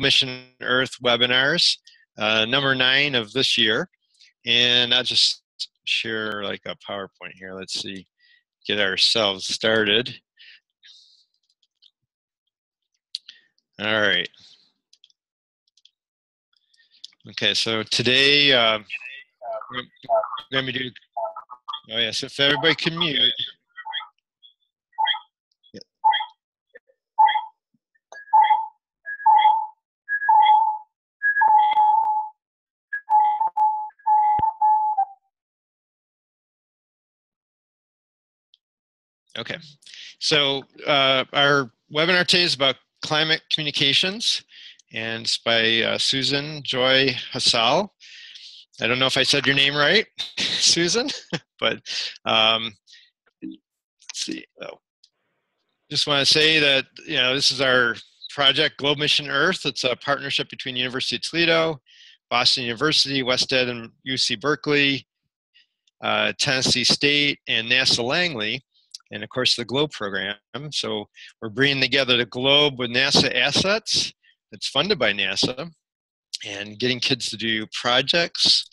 Mission Earth webinars, uh, number nine of this year. And I'll just share like a PowerPoint here. Let's see, get ourselves started. All right. Okay, so today uh, we're going to do, oh yes, if everybody can mute. Okay, so uh, our webinar today is about climate communications, and it's by uh, Susan Joy Hassol. I don't know if I said your name right, Susan, but um, let's see. Oh. Just want to say that you know this is our project Globe Mission Earth. It's a partnership between University of Toledo, Boston University, WestEd, and UC Berkeley, uh, Tennessee State, and NASA Langley and of course the GLOBE program. So we're bringing together the GLOBE with NASA assets that's funded by NASA and getting kids to do projects,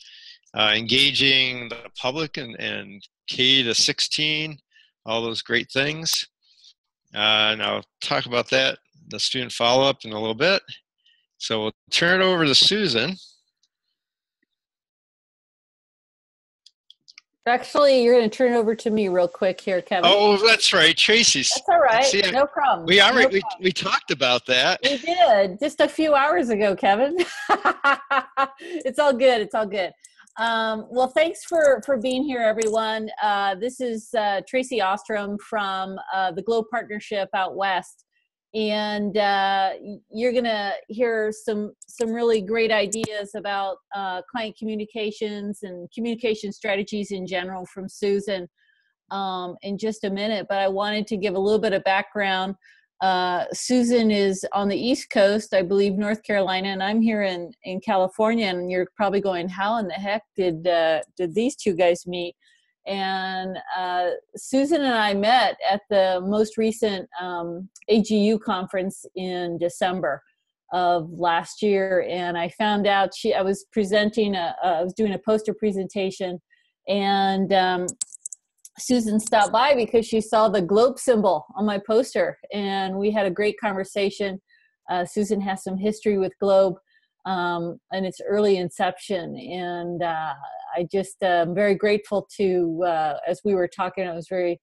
uh, engaging the public and, and K to 16, all those great things. Uh, and I'll talk about that, the student follow-up in a little bit. So we'll turn it over to Susan. Actually, you're going to turn over to me real quick here, Kevin. Oh, that's right, Tracy's. That's all right. See, no problem. We already no we, we talked about that. We did just a few hours ago, Kevin. it's all good. It's all good. Um, well, thanks for for being here, everyone. Uh, this is uh, Tracy Ostrom from uh, the Globe Partnership out west and uh, you're gonna hear some some really great ideas about uh, climate communications and communication strategies in general from Susan um, in just a minute. But I wanted to give a little bit of background. Uh, Susan is on the East Coast, I believe, North Carolina, and I'm here in in California. And you're probably going, "How in the heck did uh, did these two guys meet?" And uh, Susan and I met at the most recent um, AGU conference in December of last year, and I found out she I was presenting I was doing a poster presentation, and um, Susan stopped by because she saw the globe symbol on my poster, and we had a great conversation. Uh, Susan has some history with globe um, and its early inception, and uh, I just am um, very grateful to, uh, as we were talking, I was very,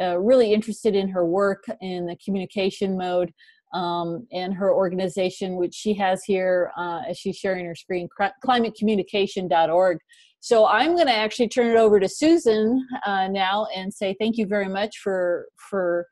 uh, really interested in her work in the communication mode um, and her organization, which she has here uh, as she's sharing her screen, climatecommunication.org. So I'm going to actually turn it over to Susan uh, now and say thank you very much for for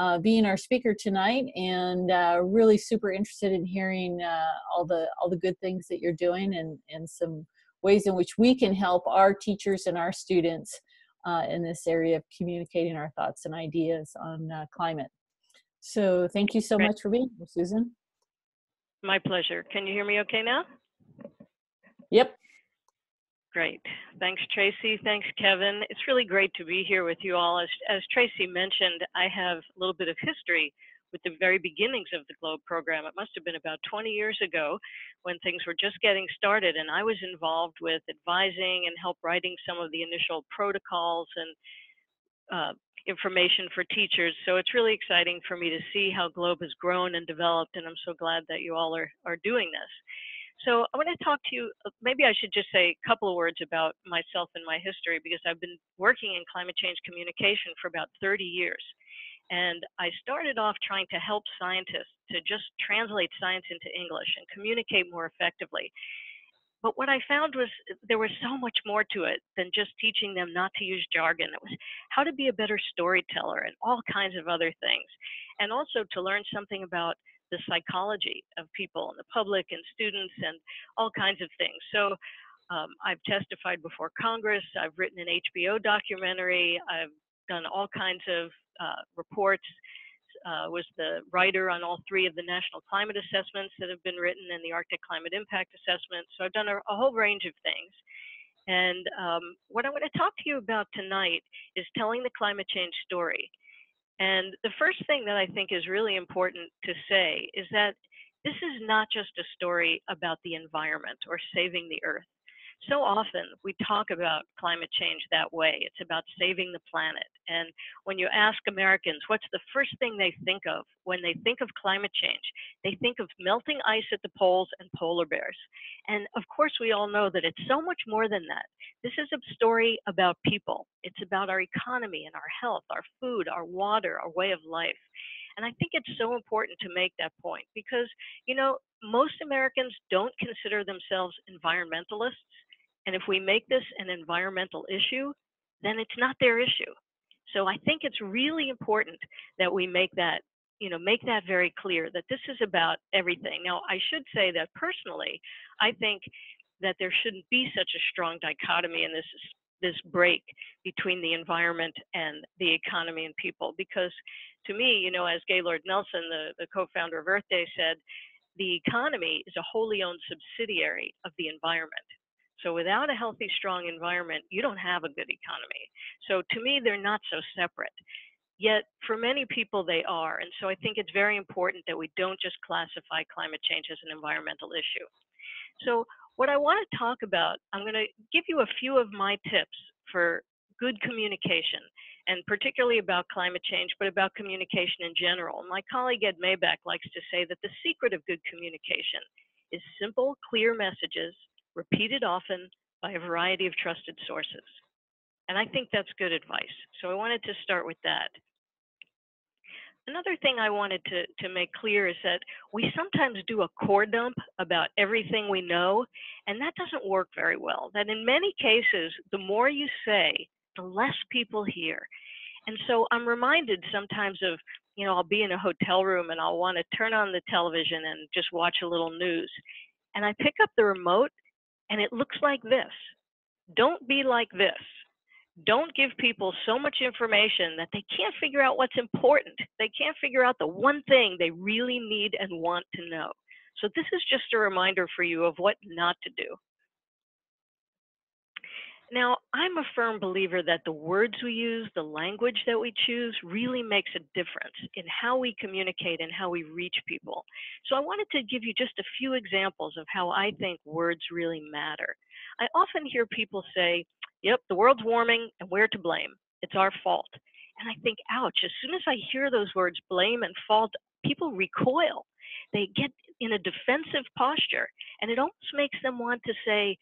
uh, being our speaker tonight, and uh, really super interested in hearing uh, all the all the good things that you're doing and and some ways in which we can help our teachers and our students uh, in this area of communicating our thoughts and ideas on uh, climate. So thank you so Great. much for being here, Susan. My pleasure. Can you hear me okay now? Yep. Great. Thanks, Tracy. Thanks, Kevin. It's really great to be here with you all. As, as Tracy mentioned, I have a little bit of history with the very beginnings of the Globe program. It must have been about 20 years ago when things were just getting started, and I was involved with advising and help writing some of the initial protocols and uh, information for teachers. So it's really exciting for me to see how Globe has grown and developed, and I'm so glad that you all are, are doing this. So I want to talk to you, uh, maybe I should just say a couple of words about myself and my history because I've been working in climate change communication for about 30 years. And I started off trying to help scientists to just translate science into English and communicate more effectively. But what I found was uh, there was so much more to it than just teaching them not to use jargon. It was how to be a better storyteller and all kinds of other things. And also to learn something about the psychology of people and the public and students and all kinds of things. So um, I've testified before Congress, I've written an HBO documentary, I've done all kinds of uh, reports, uh, was the writer on all three of the national climate assessments that have been written and the Arctic Climate Impact Assessment. So I've done a, a whole range of things. And um, what I want to talk to you about tonight is telling the climate change story. And the first thing that I think is really important to say is that this is not just a story about the environment or saving the earth. So often we talk about climate change that way. It's about saving the planet. And when you ask Americans what's the first thing they think of when they think of climate change, they think of melting ice at the poles and polar bears. And of course, we all know that it's so much more than that. This is a story about people. It's about our economy and our health, our food, our water, our way of life. And I think it's so important to make that point because, you know, most Americans don't consider themselves environmentalists. And if we make this an environmental issue, then it's not their issue. So I think it's really important that we make that, you know, make that very clear that this is about everything. Now, I should say that personally, I think that there shouldn't be such a strong dichotomy in this this break between the environment and the economy and people because to me you know as gaylord nelson the, the co-founder of earth day said the economy is a wholly owned subsidiary of the environment so without a healthy strong environment you don't have a good economy. So to me they're not so separate. Yet for many people they are. And so i think it's very important that we don't just classify climate change as an environmental issue. So what I want to talk about, I'm going to give you a few of my tips for good communication, and particularly about climate change, but about communication in general. My colleague Ed Maibach likes to say that the secret of good communication is simple, clear messages repeated often by a variety of trusted sources. And I think that's good advice. So I wanted to start with that. Another thing I wanted to, to make clear is that we sometimes do a core dump about everything we know, and that doesn't work very well. That in many cases, the more you say, the less people hear. And so I'm reminded sometimes of, you know, I'll be in a hotel room and I'll want to turn on the television and just watch a little news. And I pick up the remote and it looks like this. Don't be like this don't give people so much information that they can't figure out what's important. They can't figure out the one thing they really need and want to know. So this is just a reminder for you of what not to do. Now, I'm a firm believer that the words we use, the language that we choose, really makes a difference in how we communicate and how we reach people. So I wanted to give you just a few examples of how I think words really matter. I often hear people say, yep, the world's warming and we're to blame. It's our fault. And I think, ouch, as soon as I hear those words, blame and fault, people recoil. They get in a defensive posture. And it almost makes them want to say,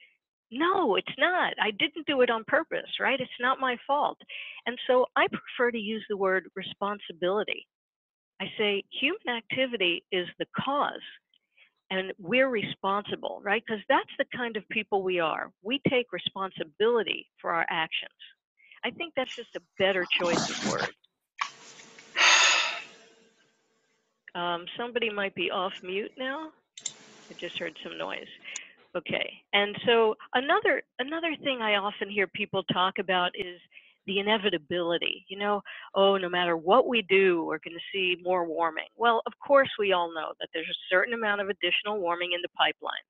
no, it's not. I didn't do it on purpose, right? It's not my fault. And so I prefer to use the word responsibility. I say human activity is the cause and we're responsible, right? Because that's the kind of people we are. We take responsibility for our actions. I think that's just a better choice of word. Um, somebody might be off mute now. I just heard some noise. Okay, and so another another thing I often hear people talk about is the inevitability. You know, oh, no matter what we do, we're going to see more warming. Well, of course, we all know that there's a certain amount of additional warming in the pipeline.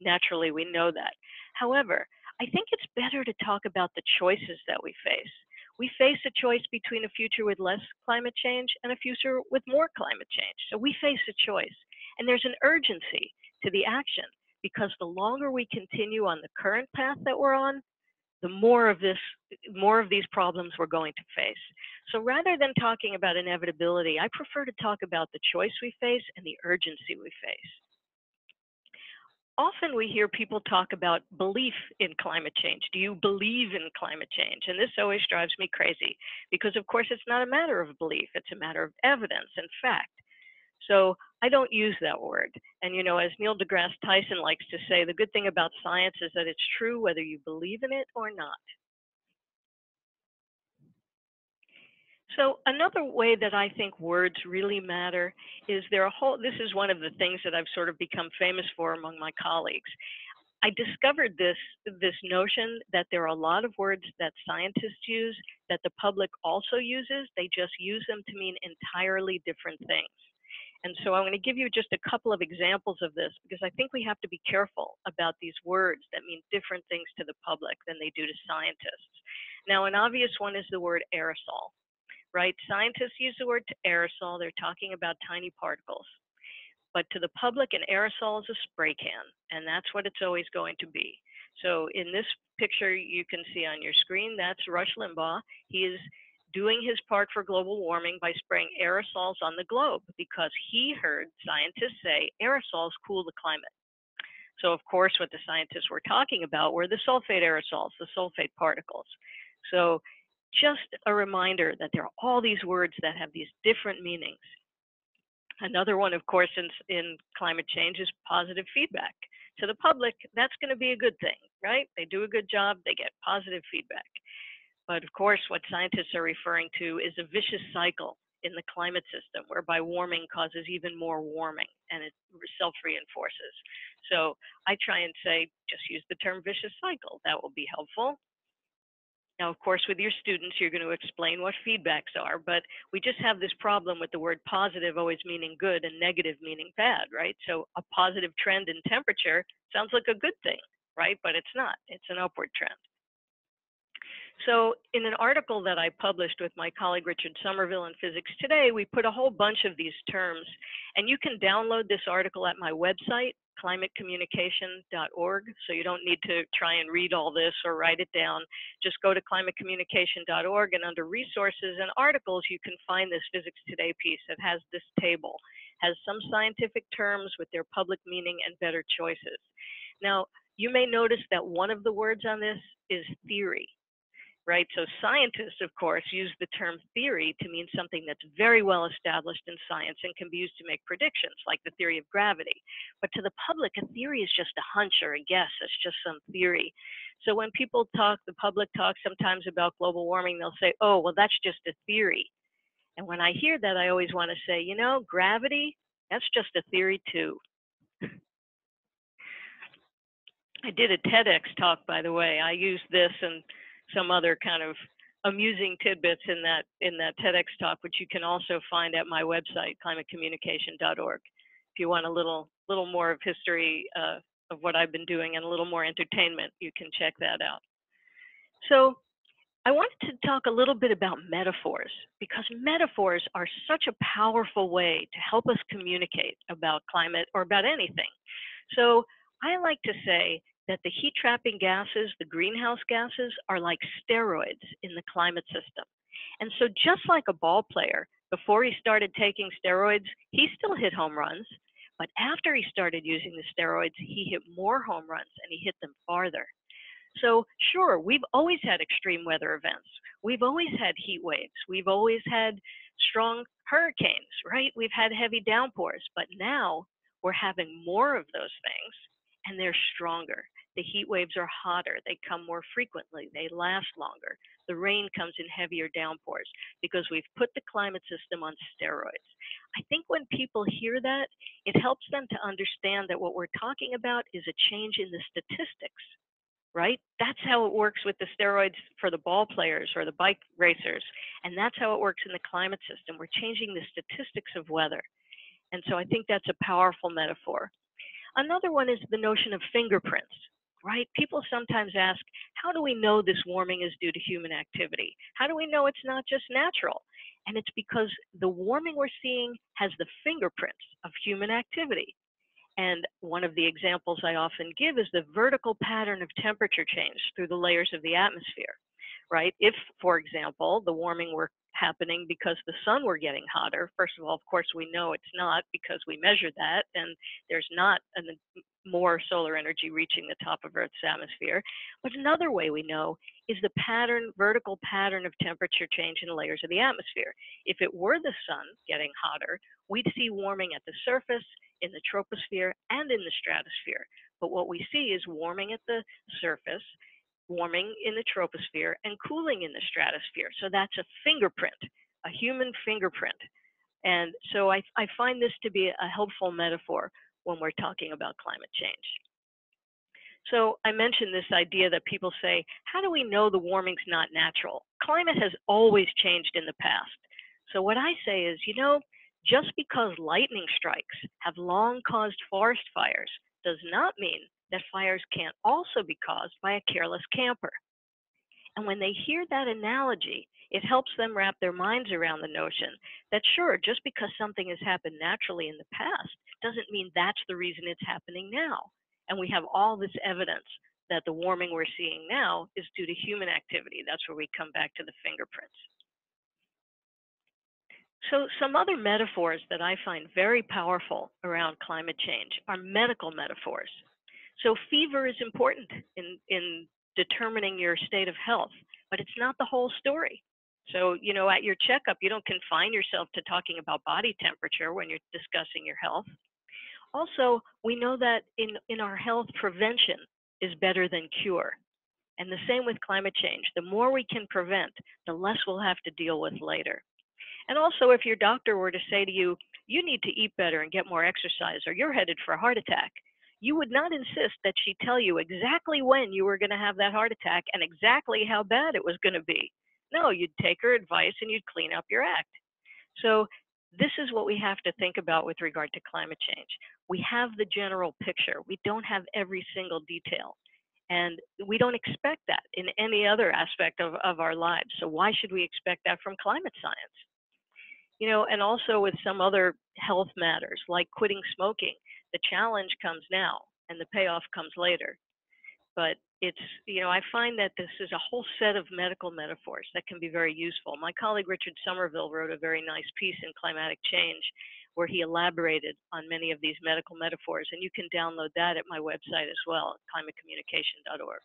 Naturally, we know that. However, I think it's better to talk about the choices that we face. We face a choice between a future with less climate change and a future with more climate change. So we face a choice. And there's an urgency to the action because the longer we continue on the current path that we're on, the more of this, more of these problems we're going to face. So rather than talking about inevitability, I prefer to talk about the choice we face and the urgency we face. Often we hear people talk about belief in climate change. Do you believe in climate change? And this always drives me crazy because, of course, it's not a matter of belief, it's a matter of evidence and fact. So I don't use that word. And, you know, as Neil deGrasse Tyson likes to say, the good thing about science is that it's true whether you believe in it or not. So another way that I think words really matter is there a whole, this is one of the things that I've sort of become famous for among my colleagues. I discovered this, this notion that there are a lot of words that scientists use that the public also uses. They just use them to mean entirely different things. And so I'm going to give you just a couple of examples of this because I think we have to be careful about these words that mean different things to the public than they do to scientists. Now, an obvious one is the word aerosol, right? Scientists use the word aerosol. They're talking about tiny particles. But to the public, an aerosol is a spray can, and that's what it's always going to be. So in this picture you can see on your screen, that's Rush Limbaugh. He is doing his part for global warming by spraying aerosols on the globe because he heard scientists say aerosols cool the climate. So of course, what the scientists were talking about were the sulfate aerosols, the sulfate particles. So just a reminder that there are all these words that have these different meanings. Another one, of course, in, in climate change is positive feedback. To the public, that's going to be a good thing, right? They do a good job, they get positive feedback. But of course, what scientists are referring to is a vicious cycle in the climate system whereby warming causes even more warming and it self reinforces. So I try and say just use the term vicious cycle. That will be helpful. Now, of course, with your students, you're going to explain what feedbacks are, but we just have this problem with the word positive always meaning good and negative meaning bad, right? So a positive trend in temperature sounds like a good thing, right? But it's not, it's an upward trend. So in an article that I published with my colleague Richard Somerville in Physics Today, we put a whole bunch of these terms, and you can download this article at my website, climatecommunication.org. So you don't need to try and read all this or write it down. Just go to climatecommunication.org, and under resources and articles, you can find this Physics Today piece. that has this table, has some scientific terms with their public meaning and better choices. Now, you may notice that one of the words on this is theory right? So scientists, of course, use the term theory to mean something that's very well established in science and can be used to make predictions, like the theory of gravity. But to the public, a theory is just a hunch or a guess. It's just some theory. So when people talk, the public talks sometimes about global warming, they'll say, oh, well, that's just a theory. And when I hear that, I always want to say, you know, gravity, that's just a theory too. I did a TEDx talk, by the way. I used this and some other kind of amusing tidbits in that in that TEDx talk, which you can also find at my website, climatecommunication.org. If you want a little little more of history uh, of what I've been doing and a little more entertainment, you can check that out. So I wanted to talk a little bit about metaphors because metaphors are such a powerful way to help us communicate about climate or about anything. So I like to say that the heat trapping gases, the greenhouse gases, are like steroids in the climate system. And so, just like a ball player, before he started taking steroids, he still hit home runs. But after he started using the steroids, he hit more home runs and he hit them farther. So, sure, we've always had extreme weather events. We've always had heat waves. We've always had strong hurricanes, right? We've had heavy downpours. But now we're having more of those things and they're stronger. The heat waves are hotter, they come more frequently, they last longer. The rain comes in heavier downpours because we've put the climate system on steroids. I think when people hear that, it helps them to understand that what we're talking about is a change in the statistics, right? That's how it works with the steroids for the ball players or the bike racers. And that's how it works in the climate system. We're changing the statistics of weather. And so I think that's a powerful metaphor. Another one is the notion of fingerprints right? People sometimes ask, how do we know this warming is due to human activity? How do we know it's not just natural? And it's because the warming we're seeing has the fingerprints of human activity. And one of the examples I often give is the vertical pattern of temperature change through the layers of the atmosphere, right? If, for example, the warming were happening because the sun were getting hotter. First of all, of course, we know it's not because we measured that, and there's not an, more solar energy reaching the top of Earth's atmosphere. But another way we know is the pattern, vertical pattern of temperature change in layers of the atmosphere. If it were the sun getting hotter, we'd see warming at the surface, in the troposphere, and in the stratosphere. But what we see is warming at the surface, warming in the troposphere, and cooling in the stratosphere. So that's a fingerprint, a human fingerprint. And so I, I find this to be a helpful metaphor when we're talking about climate change. So I mentioned this idea that people say, how do we know the warming's not natural? Climate has always changed in the past. So what I say is, you know, just because lightning strikes have long caused forest fires does not mean that fires can't also be caused by a careless camper. And when they hear that analogy, it helps them wrap their minds around the notion that sure, just because something has happened naturally in the past doesn't mean that's the reason it's happening now. And we have all this evidence that the warming we're seeing now is due to human activity. That's where we come back to the fingerprints. So some other metaphors that I find very powerful around climate change are medical metaphors. So fever is important in, in determining your state of health, but it's not the whole story. So, you know, at your checkup, you don't confine yourself to talking about body temperature when you're discussing your health. Also, we know that in, in our health, prevention is better than cure. And the same with climate change. The more we can prevent, the less we'll have to deal with later. And also, if your doctor were to say to you, you need to eat better and get more exercise, or you're headed for a heart attack, you would not insist that she tell you exactly when you were going to have that heart attack and exactly how bad it was going to be. No, you'd take her advice and you'd clean up your act. So, this is what we have to think about with regard to climate change. We have the general picture, we don't have every single detail. And we don't expect that in any other aspect of, of our lives. So, why should we expect that from climate science? You know, and also with some other health matters like quitting smoking, the challenge comes now and the payoff comes later. But it's, you know, I find that this is a whole set of medical metaphors that can be very useful. My colleague Richard Somerville wrote a very nice piece in Climatic Change where he elaborated on many of these medical metaphors, and you can download that at my website as well, climatecommunication.org.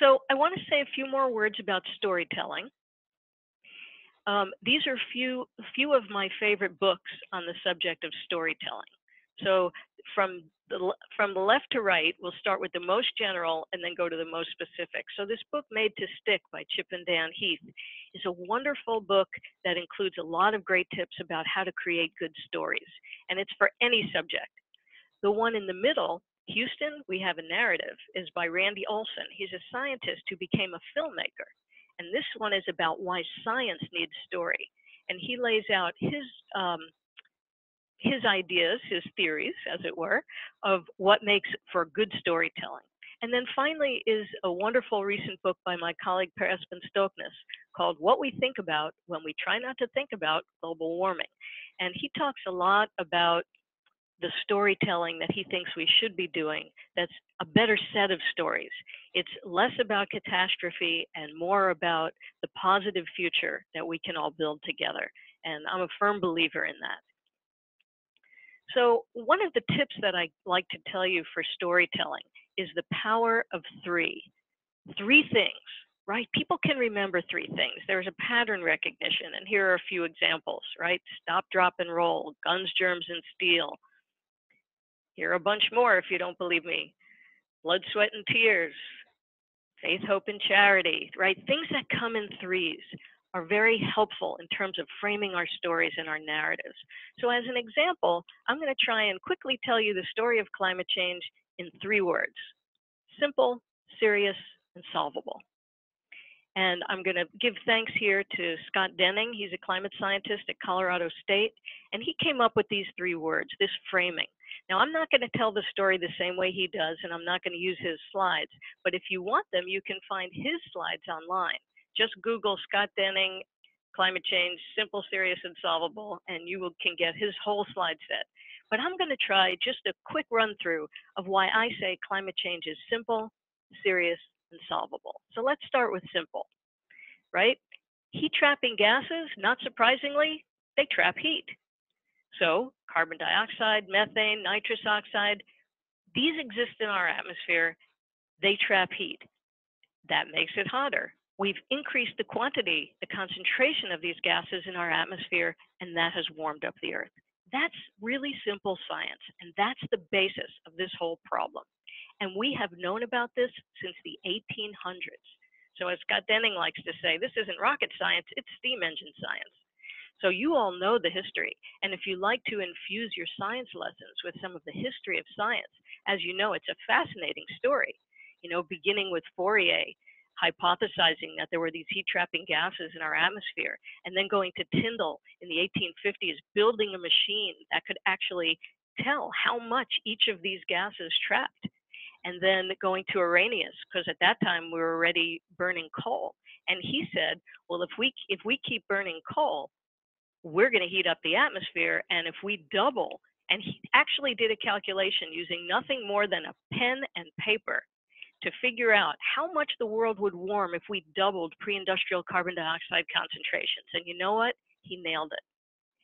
So I want to say a few more words about storytelling. Um, these are few few of my favorite books on the subject of storytelling. So from the, from the left to right, we'll start with the most general and then go to the most specific. So this book, Made to Stick by Chip and Dan Heath, is a wonderful book that includes a lot of great tips about how to create good stories. And it's for any subject. The one in the middle, Houston, We Have a Narrative, is by Randy Olson. He's a scientist who became a filmmaker. And this one is about why science needs story. And he lays out his um, his ideas, his theories, as it were, of what makes for good storytelling. And then finally is a wonderful recent book by my colleague Per Espen Stoknes called What We Think About When We Try Not to Think About Global Warming. And he talks a lot about the storytelling that he thinks we should be doing that's a better set of stories. It's less about catastrophe and more about the positive future that we can all build together. And I'm a firm believer in that. So, one of the tips that I like to tell you for storytelling is the power of three. Three things, right? People can remember three things. There's a pattern recognition, and here are a few examples, right? Stop, drop, and roll, guns, germs, and steel. Here are a bunch more if you don't believe me. Blood, sweat, and tears, faith, hope, and charity, right? Things that come in threes are very helpful in terms of framing our stories and our narratives. So, as an example, I'm going to try and quickly tell you the story of climate change in three words simple, serious, and solvable. And I'm going to give thanks here to Scott Denning. He's a climate scientist at Colorado State. And he came up with these three words, this framing. Now, I'm not going to tell the story the same way he does, and I'm not going to use his slides. But if you want them, you can find his slides online just Google Scott Denning climate change, simple, serious, and solvable, and you will, can get his whole slide set. But I'm going to try just a quick run through of why I say climate change is simple, serious, and solvable. So let's start with simple, right? Heat trapping gases, not surprisingly, they trap heat. So carbon dioxide, methane, nitrous oxide, these exist in our atmosphere. They trap heat. That makes it hotter we've increased the quantity, the concentration of these gases in our atmosphere, and that has warmed up the Earth. That's really simple science, and that's the basis of this whole problem. And we have known about this since the 1800s. So, as Scott Denning likes to say, this isn't rocket science, it's steam engine science. So, you all know the history. And if you like to infuse your science lessons with some of the history of science, as you know, it's a fascinating story. You know, beginning with Fourier hypothesizing that there were these heat trapping gases in our atmosphere, and then going to Tyndall in the 1850s, building a machine that could actually tell how much each of these gases trapped. and then going to Arrhenius because at that time we were already burning coal. And he said, well, if we if we keep burning coal, we're going to heat up the atmosphere, and if we double, and he actually did a calculation using nothing more than a pen and paper to figure out how much the world would warm if we doubled pre-industrial carbon dioxide concentrations. And you know what? He nailed it.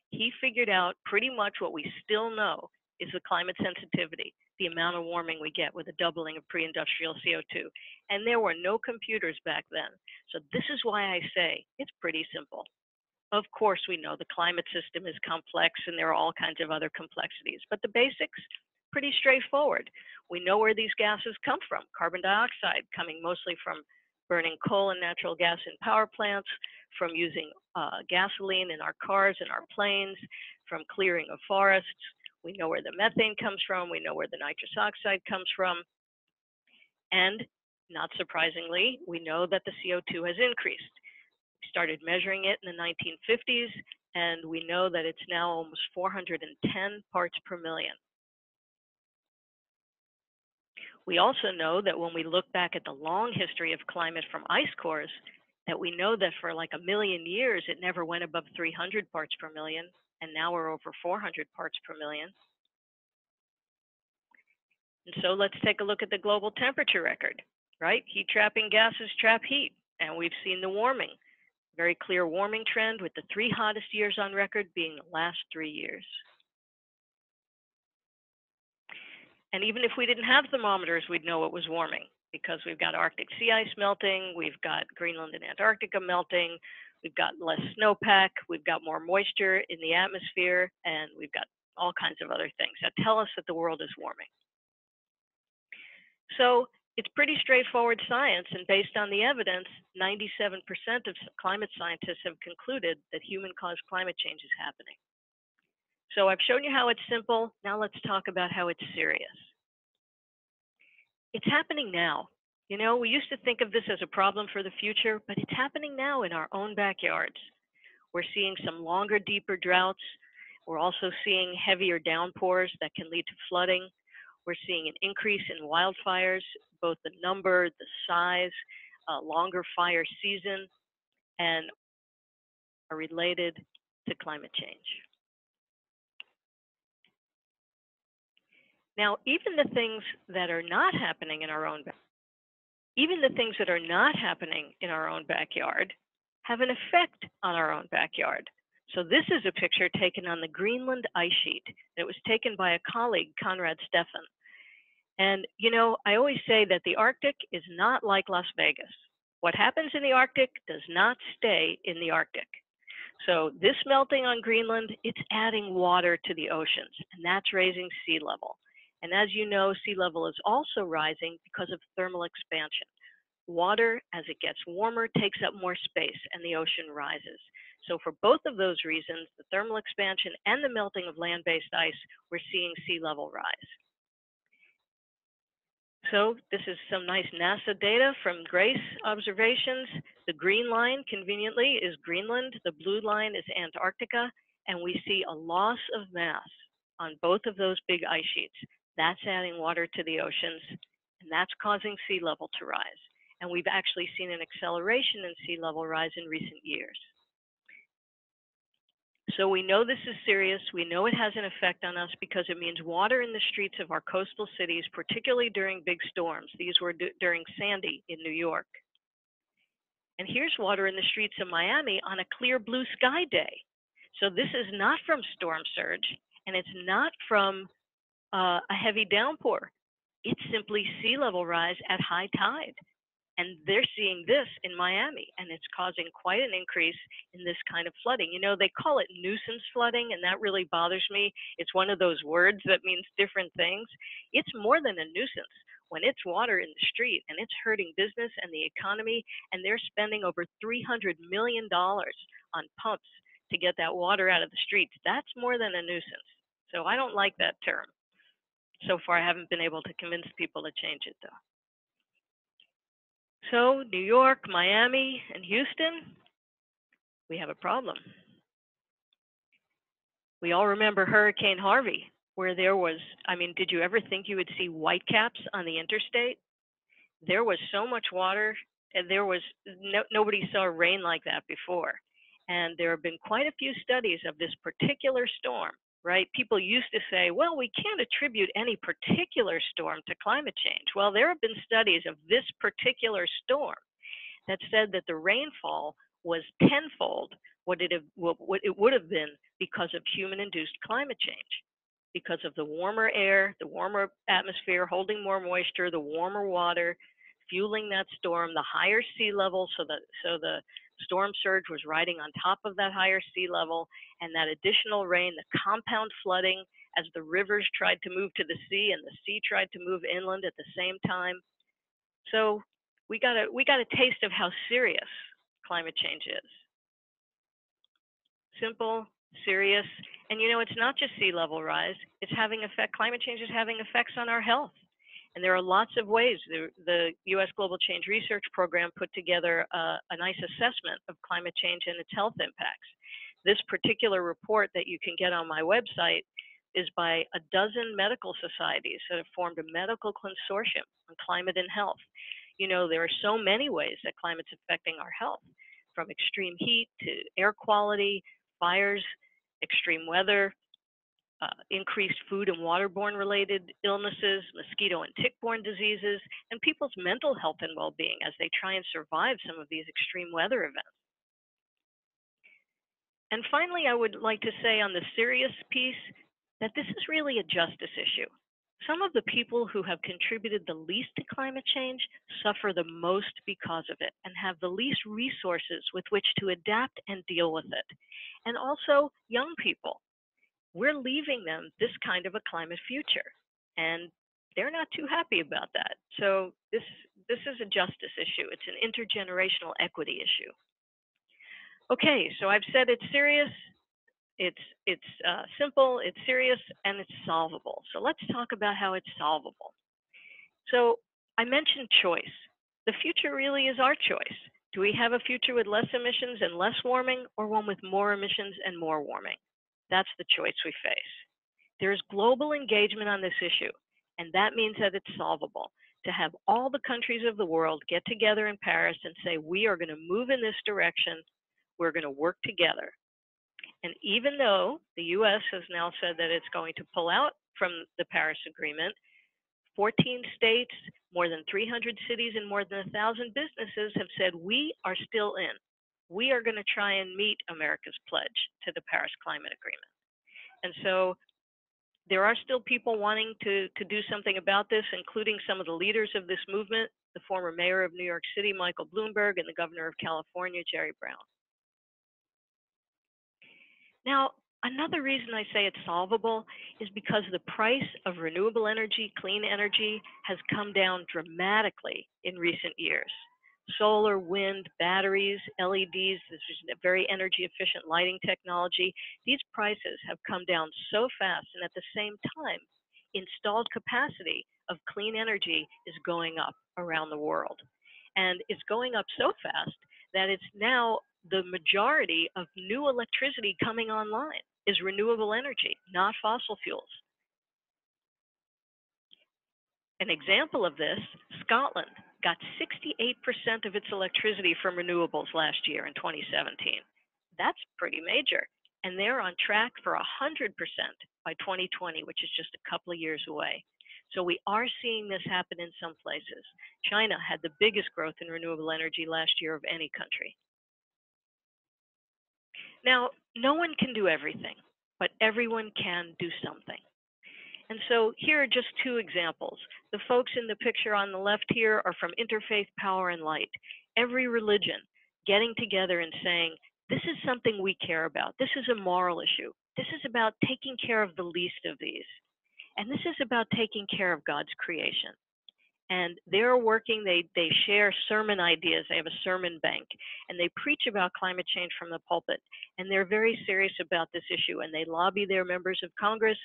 He figured out pretty much what we still know is the climate sensitivity, the amount of warming we get with a doubling of pre-industrial CO2. And there were no computers back then. So this is why I say it's pretty simple. Of course, we know the climate system is complex and there are all kinds of other complexities, but the basics, pretty straightforward. We know where these gases come from. Carbon dioxide coming mostly from burning coal and natural gas in power plants, from using uh, gasoline in our cars and our planes, from clearing of forests. We know where the methane comes from. We know where the nitrous oxide comes from. And not surprisingly, we know that the CO2 has increased. We started measuring it in the 1950s, and we know that it's now almost 410 parts per million. We also know that when we look back at the long history of climate from ice cores, that we know that for like a million years, it never went above 300 parts per million, and now we're over 400 parts per million. And so let's take a look at the global temperature record, right? Heat trapping gases trap heat, and we've seen the warming. Very clear warming trend with the three hottest years on record being the last three years. And even if we didn't have thermometers, we'd know it was warming because we've got Arctic sea ice melting, we've got Greenland and Antarctica melting, we've got less snowpack, we've got more moisture in the atmosphere, and we've got all kinds of other things that tell us that the world is warming. So it's pretty straightforward science, and based on the evidence, 97% of climate scientists have concluded that human-caused climate change is happening. So I've shown you how it's simple. Now let's talk about how it's serious. It's happening now. You know, we used to think of this as a problem for the future, but it's happening now in our own backyards. We're seeing some longer, deeper droughts. We're also seeing heavier downpours that can lead to flooding. We're seeing an increase in wildfires, both the number, the size, uh, longer fire season, and are related to climate change. Now, even the things that are not happening in our own, even the things that are not happening in our own backyard have an effect on our own backyard. So this is a picture taken on the Greenland ice sheet. It was taken by a colleague, Konrad Steffen. And, you know, I always say that the Arctic is not like Las Vegas. What happens in the Arctic does not stay in the Arctic. So this melting on Greenland, it's adding water to the oceans, and that's raising sea level. And as you know, sea level is also rising because of thermal expansion. Water, as it gets warmer, takes up more space and the ocean rises. So for both of those reasons, the thermal expansion and the melting of land-based ice, we're seeing sea level rise. So this is some nice NASA data from GRACE observations. The green line, conveniently, is Greenland. The blue line is Antarctica. And we see a loss of mass on both of those big ice sheets. That's adding water to the oceans, and that's causing sea level to rise. And we've actually seen an acceleration in sea level rise in recent years. So we know this is serious. We know it has an effect on us because it means water in the streets of our coastal cities, particularly during big storms. These were during Sandy in New York. And here's water in the streets of Miami on a clear blue sky day. So this is not from storm surge, and it's not from uh, a heavy downpour. It's simply sea level rise at high tide. And they're seeing this in Miami, and it's causing quite an increase in this kind of flooding. You know, they call it nuisance flooding, and that really bothers me. It's one of those words that means different things. It's more than a nuisance. When it's water in the street and it's hurting business and the economy, and they're spending over $300 million on pumps to get that water out of the streets, that's more than a nuisance. So I don't like that term. So far, I haven't been able to convince people to change it, though. So, New York, Miami, and Houston, we have a problem. We all remember Hurricane Harvey, where there was, I mean, did you ever think you would see whitecaps on the interstate? There was so much water, and there was no, nobody saw rain like that before. And there have been quite a few studies of this particular storm, right? People used to say, well, we can't attribute any particular storm to climate change. Well, there have been studies of this particular storm that said that the rainfall was tenfold what it, have, what it would have been because of human induced climate change because of the warmer air, the warmer atmosphere holding more moisture, the warmer water, fueling that storm, the higher sea level, so that so the storm surge was riding on top of that higher sea level, and that additional rain, the compound flooding as the rivers tried to move to the sea and the sea tried to move inland at the same time. So we got a we got a taste of how serious climate change is. Simple, serious. And you know, it's not just sea level rise, it's having effect, climate change is having effects on our health. And there are lots of ways. The, the US Global Change Research Program put together a, a nice assessment of climate change and its health impacts. This particular report that you can get on my website is by a dozen medical societies that have formed a medical consortium on climate and health. You know, there are so many ways that climate's affecting our health, from extreme heat to air quality, fires, extreme weather, uh, increased food and waterborne related illnesses, mosquito and tick-borne diseases, and people's mental health and well-being as they try and survive some of these extreme weather events. And finally, I would like to say on the serious piece that this is really a justice issue. Some of the people who have contributed the least to climate change suffer the most because of it and have the least resources with which to adapt and deal with it. And also young people. We're leaving them this kind of a climate future. And they're not too happy about that. So this this is a justice issue. It's an intergenerational equity issue. Okay, so I've said it's serious. It's, it's uh, simple, it's serious, and it's solvable. So let's talk about how it's solvable. So I mentioned choice. The future really is our choice. Do we have a future with less emissions and less warming, or one with more emissions and more warming? That's the choice we face. There's global engagement on this issue, and that means that it's solvable. To have all the countries of the world get together in Paris and say, we are going to move in this direction, we're going to work together. And even though the US has now said that it's going to pull out from the Paris Agreement, 14 states, more than 300 cities, and more than 1,000 businesses have said we are still in. We are going to try and meet America's pledge to the Paris Climate Agreement. And so there are still people wanting to, to do something about this, including some of the leaders of this movement, the former mayor of New York City, Michael Bloomberg, and the governor of California, Jerry Brown. Now, another reason I say it's solvable is because the price of renewable energy, clean energy, has come down dramatically in recent years. Solar, wind, batteries, LEDs, this is a very energy efficient lighting technology. These prices have come down so fast, and at the same time, installed capacity of clean energy is going up around the world. And it's going up so fast that it's now the majority of new electricity coming online is renewable energy, not fossil fuels. An example of this, Scotland got 68% of its electricity from renewables last year in 2017. That's pretty major. And they're on track for 100% by 2020, which is just a couple of years away. So we are seeing this happen in some places. China had the biggest growth in renewable energy last year of any country. Now, no one can do everything, but everyone can do something. And so here are just two examples. The folks in the picture on the left here are from Interfaith Power and Light. Every religion getting together and saying, this is something we care about. This is a moral issue. This is about taking care of the least of these. And this is about taking care of God's creation and they're working they they share sermon ideas they have a sermon bank and they preach about climate change from the pulpit and they're very serious about this issue and they lobby their members of congress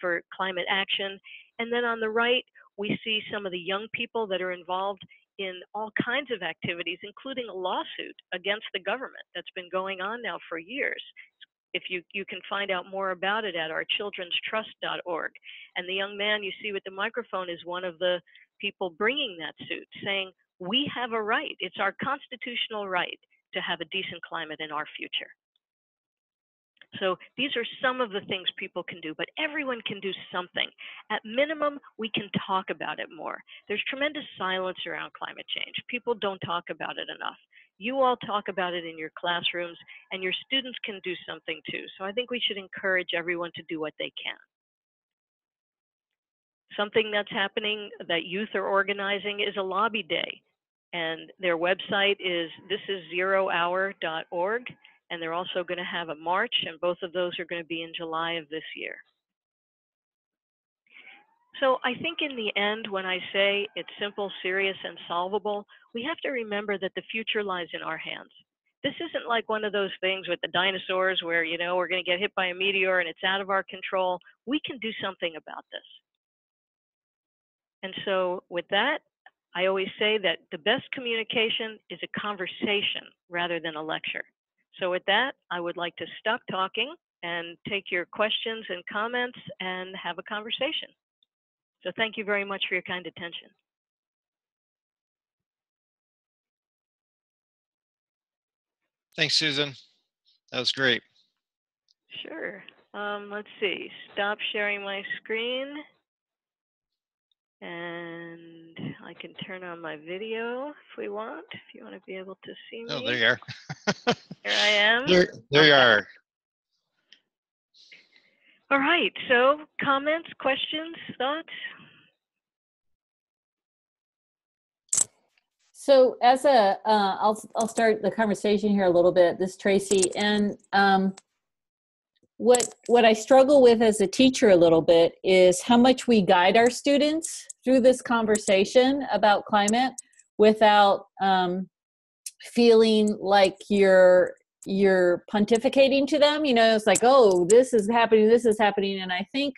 for climate action and then on the right we see some of the young people that are involved in all kinds of activities including a lawsuit against the government that's been going on now for years if you, you can find out more about it at ourchildrenstrust.org. And the young man you see with the microphone is one of the people bringing that suit, saying, We have a right, it's our constitutional right to have a decent climate in our future. So these are some of the things people can do, but everyone can do something. At minimum, we can talk about it more. There's tremendous silence around climate change. People don't talk about it enough. You all talk about it in your classrooms, and your students can do something too. So I think we should encourage everyone to do what they can. Something that's happening that youth are organizing is a lobby day. And their website is thisiszerohour.org. And they're also going to have a march, and both of those are going to be in July of this year. So I think in the end, when I say it's simple, serious, and solvable, we have to remember that the future lies in our hands. This isn't like one of those things with the dinosaurs where, you know, we're going to get hit by a meteor and it's out of our control. We can do something about this. And so with that, I always say that the best communication is a conversation rather than a lecture. So with that, I would like to stop talking and take your questions and comments and have a conversation. So thank you very much for your kind attention. Thanks, Susan. That was great. Sure. Um, let's see. Stop sharing my screen. And I can turn on my video if we want, if you want to be able to see me. Oh, there you are. Here I am. There, there you are. All right. So, comments, questions, thoughts? So, as a, uh, I'll I'll start the conversation here a little bit. This Tracy and um, what what I struggle with as a teacher a little bit is how much we guide our students through this conversation about climate without um, feeling like you're you're pontificating to them you know it's like oh this is happening this is happening. And i think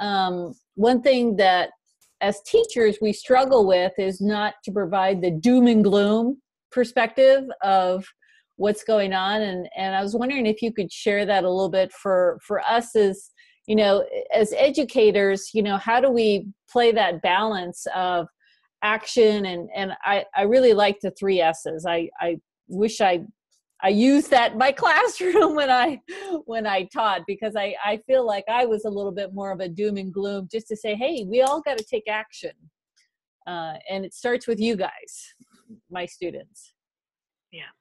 um, one thing that as teachers we struggle with is not to provide the doom and gloom perspective of what's going on. And and i was wondering if you could share that a little bit for for us as you know as educators you know how do we play that balance of action? And and i i really like the three s's. I i wish i i used that in my classroom when i when i taught because i i feel like i was a little bit more of a doom and gloom just to say hey we all got to take action. Uh, and it starts with you guys my students. Yeah.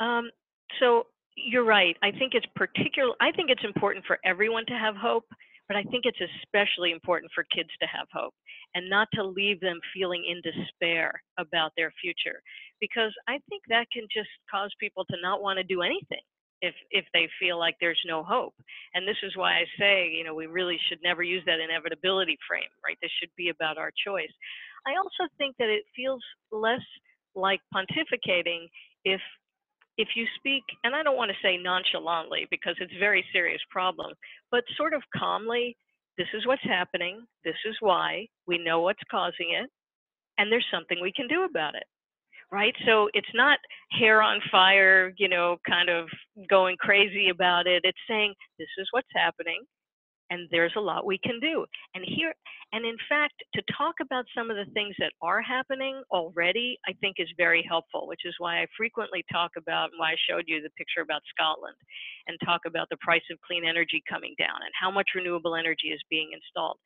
Um, so you're right. I think it's particular. I think it's important for everyone to have hope, but I think it's especially important for kids to have hope and not to leave them feeling in despair about their future, because I think that can just cause people to not want to do anything if if they feel like there's no hope. And this is why I say, you know, we really should never use that inevitability frame, right? This should be about our choice. I also think that it feels less like pontificating if if you speak, and I don't want to say nonchalantly because it's a very serious problem, but sort of calmly, this is what's happening, this is why, we know what's causing it, and there's something we can do about it. Right? So it's not hair on fire, you know, kind of going crazy about it. It's saying, this is what's happening and there's a lot we can do. And here, and in fact, to talk about some of the things that are happening already, I think is very helpful, which is why I frequently talk about, why I showed you the picture about Scotland, and talk about the price of clean energy coming down and how much renewable energy is being installed.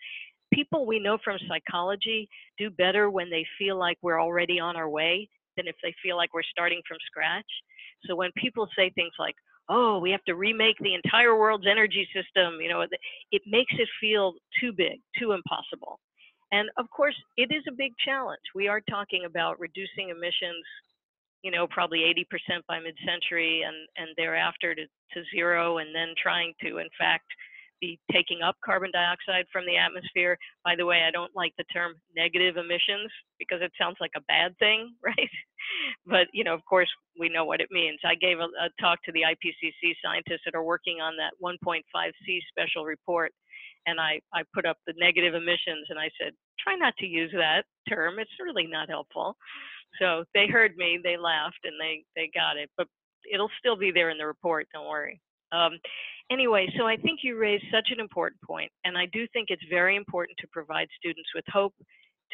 People we know from psychology do better when they feel like we're already on our way than if they feel like we're starting from scratch. So when people say things like, oh, we have to remake the entire world's energy system. You know, it makes it feel too big, too impossible. And of course, it is a big challenge. We are talking about reducing emissions, you know, probably 80% by mid-century and, and thereafter to, to zero, and then trying to, in fact, be taking up carbon dioxide from the atmosphere. By the way, I don't like the term negative emissions because it sounds like a bad thing, right? but, you know, of course, we know what it means. I gave a, a talk to the IPCC scientists that are working on that 1.5C special report, and I, I put up the negative emissions and I said, try not to use that term. It's really not helpful. So they heard me, they laughed, and they, they got it. But it'll still be there in the report, don't worry. Um, anyway, so I think you raised such an important point, and I do think it's very important to provide students with hope.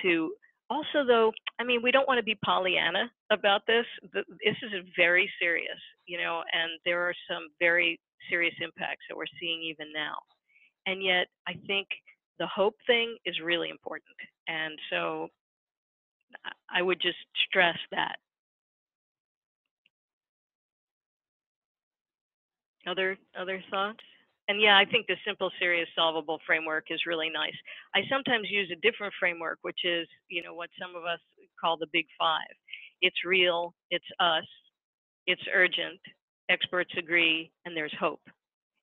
To also, though, I mean, we don't want to be Pollyanna about this. This is a very serious, you know, and there are some very serious impacts that we're seeing even now. And yet, I think the hope thing is really important, and so I would just stress that. Other other thoughts? And yeah, I think the simple, serious, solvable framework is really nice. I sometimes use a different framework, which is, you know, what some of us call the big five. It's real, it's us, it's urgent, experts agree, and there's hope.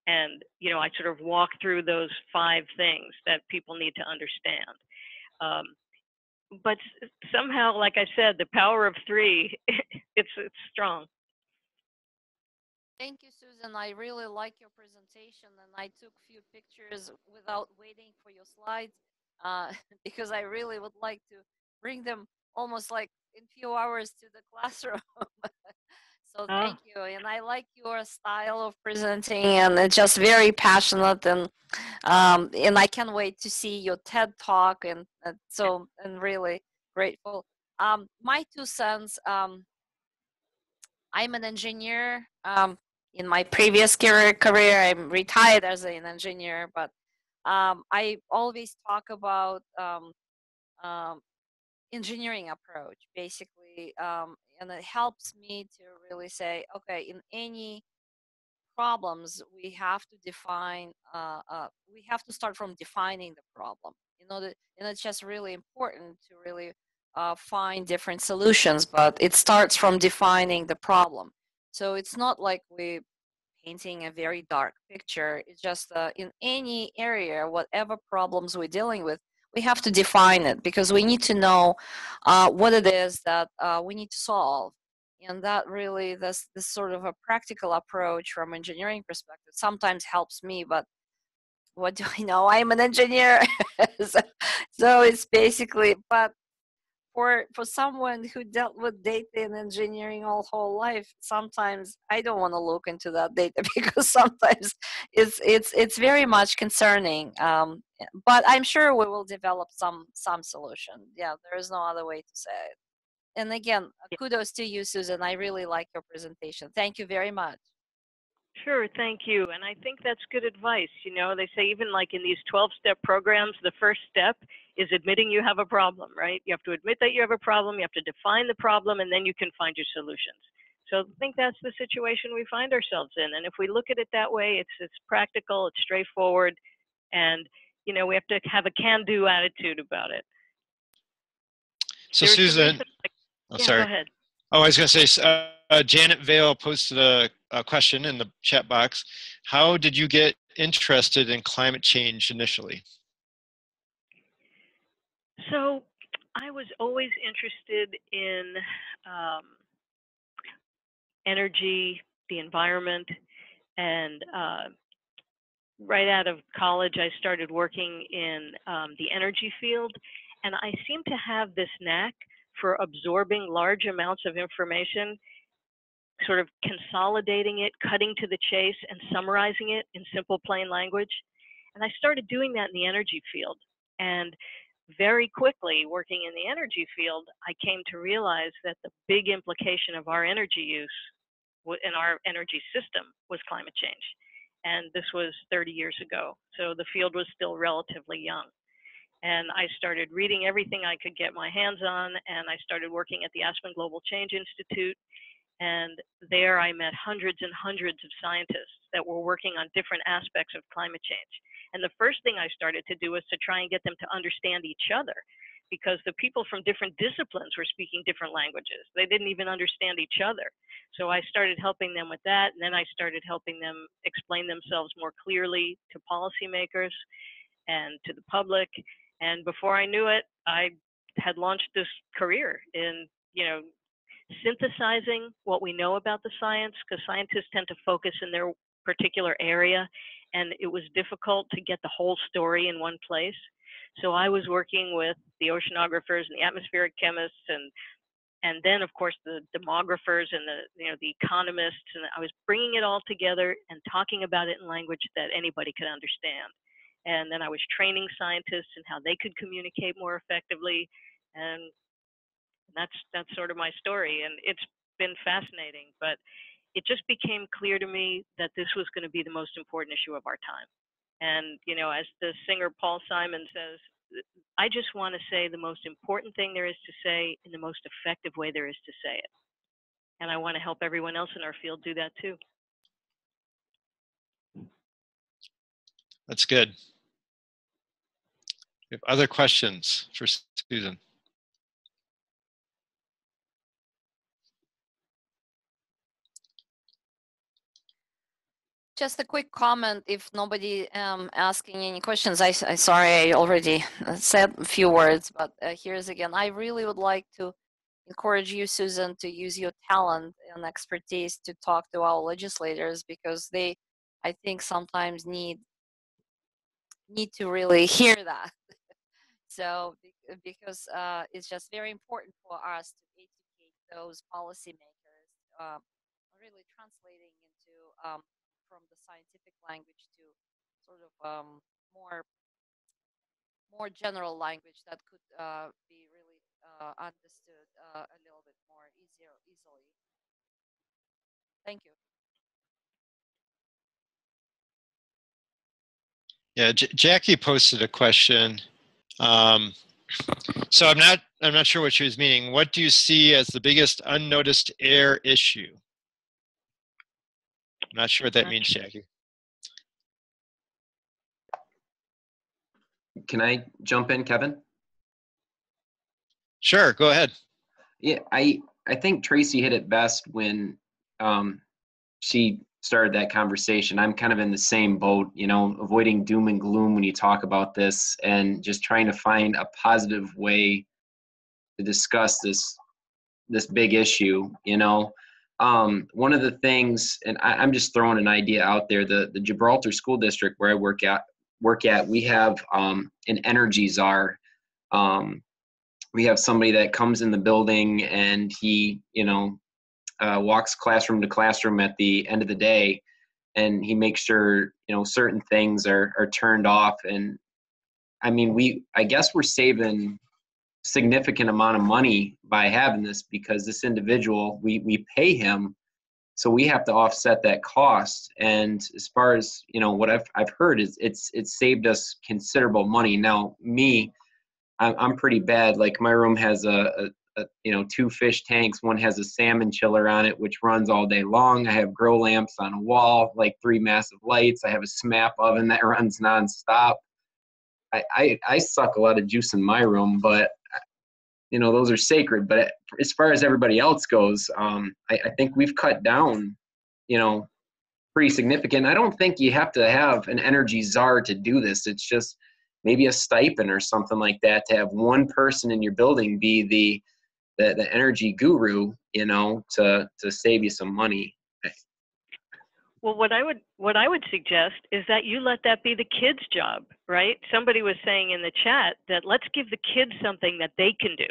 And, you know, I sort of walk through those five things that people need to understand. Um, but somehow, like I said, the power of three, it's, it's strong. Thank you, Susan. I really like your presentation and I took a few pictures without waiting for your slides uh, because I really would like to bring them almost like in few hours to the classroom. so ah. thank you. And I like your style of presenting and it's just very passionate and um, and I can't wait to see your TED talk and, and so and really grateful. Um, my two sons, um, I'm an engineer. Um, in my previous career, career I'm retired as an engineer, but um, I always talk about um, um, engineering approach, basically, um, and it helps me to really say, okay, in any problems, we have to define, uh, uh, we have to start from defining the problem. You know, that, and it's just really important to really uh, find different solutions, but it starts from defining the problem. So it's not like we're painting a very dark picture. It's just uh, in any area, whatever problems we're dealing with, we have to define it because we need to know uh, what it is that uh, we need to solve. And that really, this, this sort of a practical approach from engineering perspective sometimes helps me, but what do I know? I'm an engineer. so, so it's basically, but for for someone who dealt with data and engineering all whole life sometimes i don't want to look into that data because sometimes it's it's it's very much concerning um, but i'm sure we will develop some some solution. Yeah there is no other way to say it. And again kudos to you susan. I really like your presentation. Thank you very much Sure, thank you. And I think that's good advice. You know, they say even like in these 12 step programs, the first step is admitting you have a problem, right? You have to admit that you have a problem, you have to define the problem, and then you can find your solutions. So I think that's the situation we find ourselves in. And if we look at it that way, it's it's practical, it's straightforward, and you know, we have to have a can-do attitude about it. So There's Susan, like, oh, yeah, sorry. Oh, I was going to say, uh, uh, Janet Vale posted a, a, question in the chat box. How did you get interested in climate change initially? So I was always interested in um, energy, the environment, and uh, right out of college, I started working in um, the energy field, and I seem to have this knack for absorbing large amounts of information, sort of consolidating it, cutting to the chase, and summarizing it in simple, plain language. And I started doing that in the energy field. And very quickly, working in the energy field, I came to realize that the big implication of our energy use in our energy system was climate change. And this was 30 years ago. So the field was still relatively young. And I started reading everything I could get my hands on, and I started working at the Aspen Global Change Institute. And there I met hundreds and hundreds of scientists that were working on different aspects of climate change. And the first thing I started to do was to try and get them to understand each other because the people from different disciplines were speaking different languages. They didn't even understand each other. So I started helping them with that. And then I started helping them explain themselves more clearly to policymakers and to the public. And before I knew it, I had launched this career in, you know, synthesizing what we know about the science because scientists tend to focus in their particular area and it was difficult to get the whole story in one place. So I was working with the oceanographers and the atmospheric chemists and and then of course the demographers and the you know the economists and i was bringing it all together and talking about it in language that anybody could understand and then i was training scientists and how they could communicate more effectively and that's that's sort of my story and it's been fascinating but it just became clear to me that this was going to be the most important issue of our time and you know as the singer paul simon says I just want to say the most important thing there is to say in the most effective way there is to say it. And I want to help everyone else in our field do that too. That's good. We have other questions for Susan. Just a quick comment, if nobody um, asking any questions. I, I sorry, I already said a few words, but uh, here's again. I really would like to encourage you, Susan, to use your talent and expertise to talk to our legislators because they, I think, sometimes need need to really hear that. So because uh, it's just very important for us to educate those policymakers, uh, really translating into um, from the scientific language to sort of um, more more general language that could uh, be really uh, understood uh, a little bit more easier easily. Thank you. Yeah, J Jackie posted a question. Um, so I'm not I'm not sure what she was meaning. What do you see as the biggest unnoticed air issue? I'm not sure what that means, Jackie. Can I jump in, Kevin? Sure, go ahead. Yeah, I I think Tracy hit it best when um, she started that conversation. I'm kind of in the same boat, you know, avoiding doom and gloom when you talk about this, and just trying to find a positive way to discuss this this big issue. You know, um, one of the things, and I, am just throwing an idea out there. The the Gibraltar School District where I work at work at, we have um, an energy czar. Um, we have somebody that comes in the building and he, you know, uh, walks classroom to classroom at the end of the day, and he makes sure you know certain things are are turned off. And I mean, we I guess we're saving significant amount of money by having this because this individual we we pay him so we have to offset that cost. And as far as you know what i've, I've heard is it's it's saved us considerable money. Now me i'm, I'm pretty bad. Like my room has a, a, you know two fish tanks. One has a salmon chiller on it which runs all day long. I have grow lamps on a wall like three massive lights. I have a smap oven that runs nonstop. I, I, I suck a lot of juice in my room, but uh, you know those are sacred. But uh, as far as everybody else goes um, I, I, think we've cut down you know pretty significant. I don't think you have to have an energy czar to do this. It's just maybe a stipend or something like that to have one person in your building be the the, the energy guru you know to to save you some money well, what I would what I would suggest is that you let that be the kids' job, right? Somebody was saying in the chat that let's give the kids something that they can do,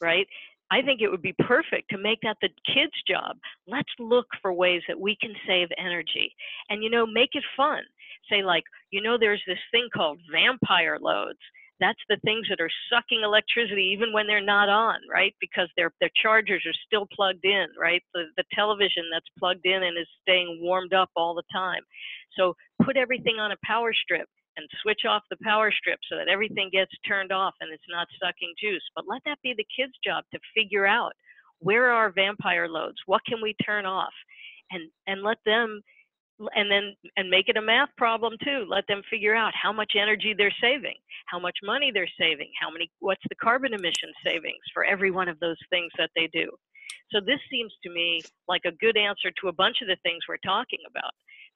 right? I think it would be perfect to make that the kids' job. Let's look for ways that we can save energy, and you know, make it fun. Say like, you know, there's this thing called vampire loads that's the things that are sucking electricity even when they're not on, right? Because their their chargers are still plugged in, right? The the television that's plugged in and is staying warmed up all the time. So put everything on a power strip and switch off the power strip so that everything gets turned off and it's not sucking juice. But let that be the kids' job to figure out where are our vampire loads? What can we turn off? And and let them and then and make it a math problem too. Let them figure out how much energy they're saving how much money they're saving how many what's the carbon emission savings for every one of those things that they do. So this seems to me like a good answer to a bunch of the things we're talking about.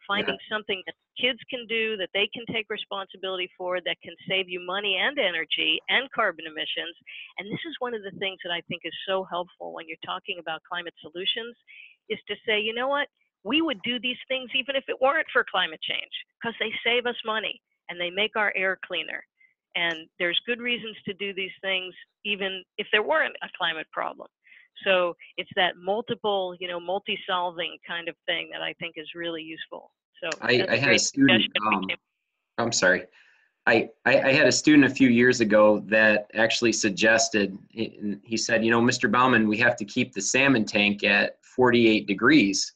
Finding yeah. something that kids can do that they can take responsibility for that can save you money and energy and carbon emissions. And this is one of the things that i think is so helpful when you're talking about climate solutions is to say you know what we would do these things even if it weren't for climate change because they save us money and they make our air cleaner. And there's good reasons to do these things even if there weren't a climate problem. So it's that multiple, you know, multi-solving kind of thing that I think is really useful. So I, I had a student. Um, I'm sorry. I, I, I had a student a few years ago that actually suggested. He said, "You know, Mr. Bauman, we have to keep the salmon tank at 48 degrees.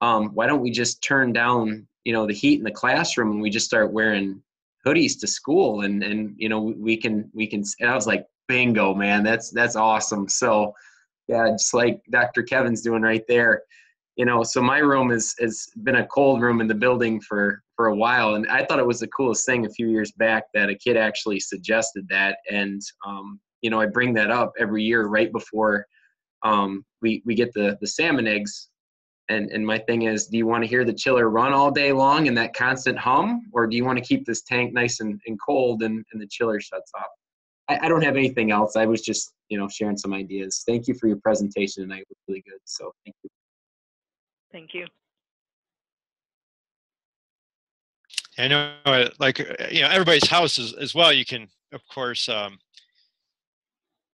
Um, why don't we just turn down, you know, the heat in the classroom and we just start wearing hoodies to school and and you know we can we can." And I was like, "Bingo, man! That's that's awesome." So yeah, just like Dr. Kevin's doing right there. You know, so my room has has been a cold room in the building for for a while, and I thought it was the coolest thing a few years back that a kid actually suggested that, and um, you know, I bring that up every year right before um, we we get the the salmon eggs. And, and my thing is, do you want to hear the chiller run all day long and that constant hum, or do you want to keep this tank nice and, and cold and, and the chiller shuts off? I, I don't have anything else. I was just, you know, sharing some ideas. Thank you for your presentation tonight. It was really good. So thank you. Thank you. I know, uh, like, uh, you know, everybody's house is, as well. You can, of course, um,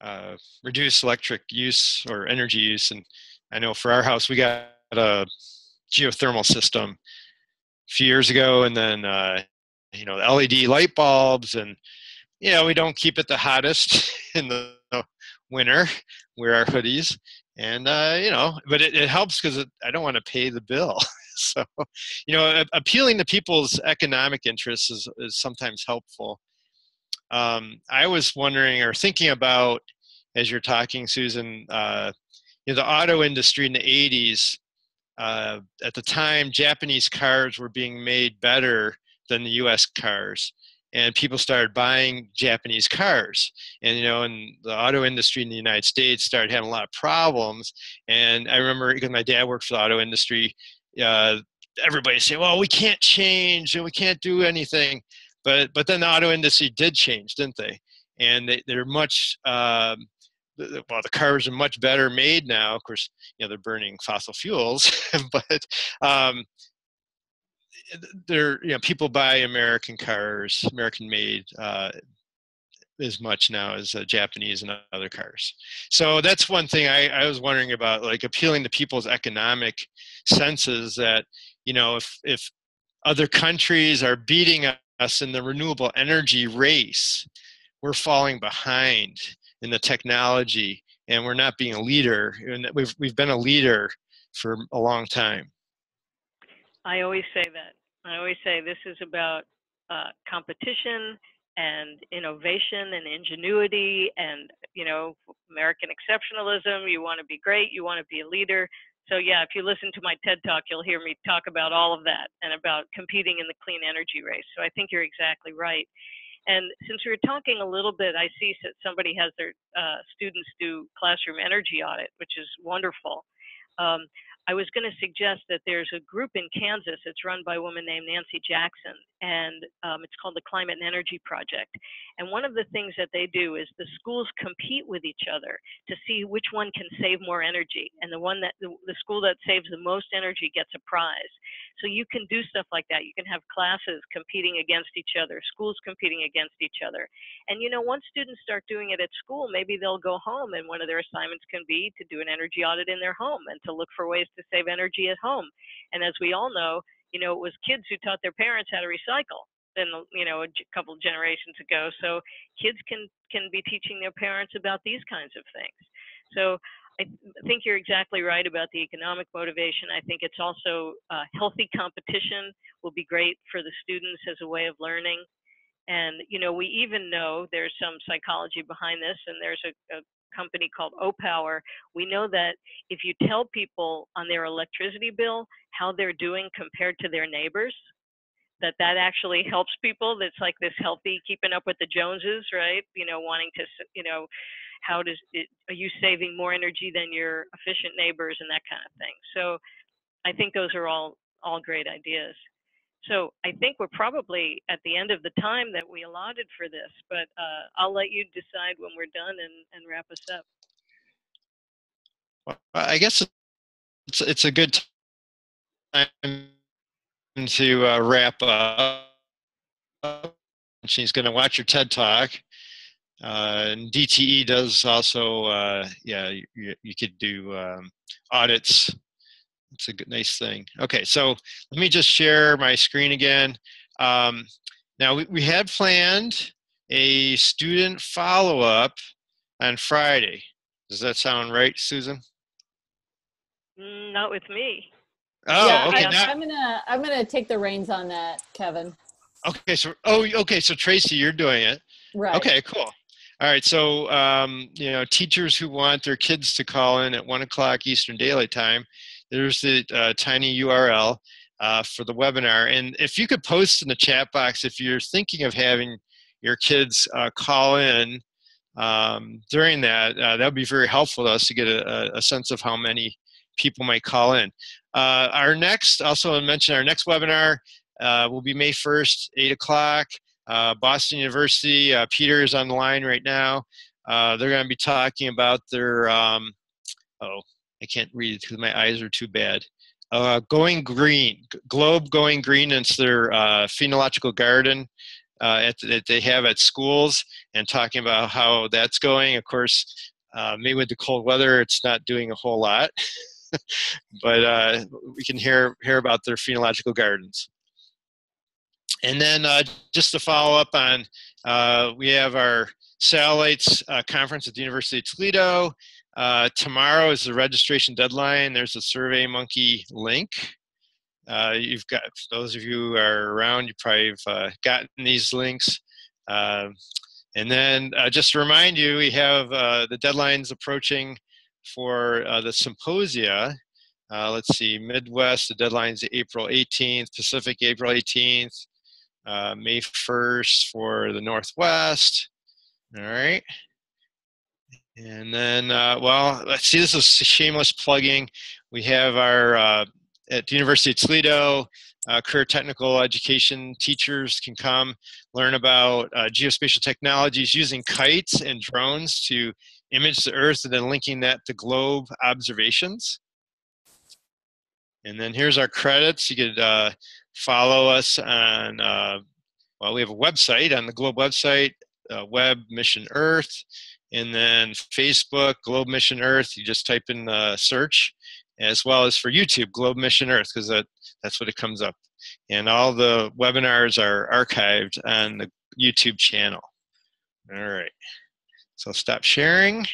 uh, reduce electric use or energy use. And I know for our house, we got a geothermal system a few years ago, and then, uh, you know, the LED light bulbs and you know, we don't keep it the hottest in the winter. Wear our hoodies, and uh, you know, but it, it helps because I don't want to pay the bill. so, you know, appealing to people's economic interests is, is sometimes helpful. Um, I was wondering or thinking about as you're talking, Susan. Uh, you know, the auto industry in the '80s. Uh, at the time, Japanese cars were being made better than the U.S. cars and people started buying Japanese cars. And you know, and the auto industry in the United States started having a lot of problems. And I remember because my dad worked for the auto industry, uh, everybody said, "Well, we can't change and we can't do anything." But but then the auto industry did change, didn't they? And they, they're much. Um, well, the cars are much better made now. Of course, you know they're burning fossil fuels, but um, they're you know people buy american cars american made uh, as much now as uh, japanese and other cars so that's one thing I, I was wondering about like appealing to people's economic senses that you know if if other countries are beating us in the renewable energy race we're falling behind in the technology and we're not being a leader and we've, we've been a leader for a long time I always say that. I always say this is about uh, competition and innovation and ingenuity and you know American exceptionalism. You want to be great. You want to be a leader. So yeah, if you listen to my TED talk, you'll hear me talk about all of that and about competing in the clean energy race. So I think you're exactly right. And since we were talking a little bit, I see that somebody has their uh, students do classroom energy audit, which is wonderful. Um, I was going to suggest that there's a group in Kansas. It's run by a woman named Nancy Jackson, and um, it's called the Climate and Energy Project. And one of the things that they do is the schools compete with each other to see which one can save more energy, and the one that the, the school that saves the most energy gets a prize. So you can do stuff like that. You can have classes competing against each other, schools competing against each other. And you know, once students start doing it at school, maybe they'll go home, and one of their assignments can be to do an energy audit in their home and to look for ways to save energy at home. And as we all know, you know, it was kids who taught their parents how to recycle than you know a couple of generations ago. So kids can can be teaching their parents about these kinds of things. So I think you're exactly right about the economic motivation. I think it's also uh, healthy competition will be great for the students as a way of learning. And you know, we even know there's some psychology behind this, and there's a, a company called Opower, we know that if you tell people on their electricity bill how they're doing compared to their neighbors, that that actually helps people. That's like this healthy keeping up with the Joneses, right? You know, wanting to, you know, how does it, are you saving more energy than your efficient neighbors and that kind of thing. So I think those are all all great ideas. So I think we're probably at the end of the time that we allotted for this, but uh, I'll let you decide when we're done and, and wrap us up. Well, I guess it's it's a good time to uh, wrap up. She's going to watch your TED talk. Uh, and DTE does also, uh, yeah, you, you could do um, audits. It's a good, nice thing. Okay, so let me just share my screen again. Um, now, we, we had planned a student follow-up on Friday. Does that sound right, Susan? Mm, Not with me. Oh, yeah, okay. I, now- I'm gonna I'm gonna take the reins on that, Kevin. okay, so oh, okay. So Tracy, you're doing it. Right. Okay, cool. All right, so um, you know, teachers who want their kids to call in at one o'clock Eastern Daylight Time, there's the uh, tiny URL uh, for the webinar. And if you could post in the chat box if you're thinking of having your kids uh, call in um, during that, uh, that would be very helpful to us to get a, a sense of how many people might call in. Uh, our next, also I mentioned our next webinar uh, will be May 1st, 8 o'clock. Boston University, Peter is on the line right now. They're going to be talking about their, um, oh, I can't read it because my eyes are too bad. Uh, going green, Globe Going Green, it's their uh, phenological garden uh, at, that they have at schools and talking about how that's going. Of course, uh, maybe with the cold weather, it's not doing a whole lot, but uh, we can hear, hear about their phenological gardens. And then uh, just to follow up on, we have our satellites conference at the University of Toledo. Uh, tomorrow is the registration deadline. There's a Survey Monkey link. Uh, you've got those of you who are around, you probably have uh, gotten these links. Uh, and then uh, just to remind you, we have uh, the deadlines approaching for the symposia. Let's see, Midwest, the deadline's April 18th, Pacific, April 18th, uh, May 1st for the Northwest. All right. And then, uh, well, let's see, this is shameless plugging. We have our, uh, at the University of Toledo, uh, career technical education teachers can come learn about uh, geospatial technologies using kites and drones to image the Earth and then linking that to globe observations. And then here's our credits. You could uh, follow us on, uh, well, we have a website on the Globe website, Web Mission Earth, and then Facebook, Globe Mission Earth. You just type in the search, as well as for YouTube, Globe Mission Earth, because that, that's what it comes up. And all the webinars are archived on the YouTube channel. All right. So I'll stop sharing.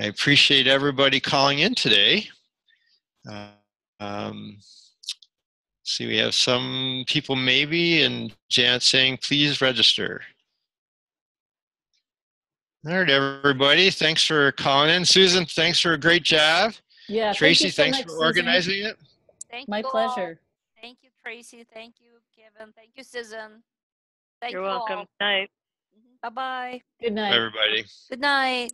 I appreciate everybody calling in today. Uh, um, see, we have some people maybe, and Janet saying, please register. All right, everybody. Thanks for calling in. Susan, thanks for a great job. Yeah. thank Tracy, you so thanks much, for Susan. organizing it. Thank My you all. pleasure. Thank you, Tracy. Thank you, Kevin. Thank you, Susan. Thank You're you welcome. all. Mm-hmm. Night. Bye bye. Good night. Everybody. Good night.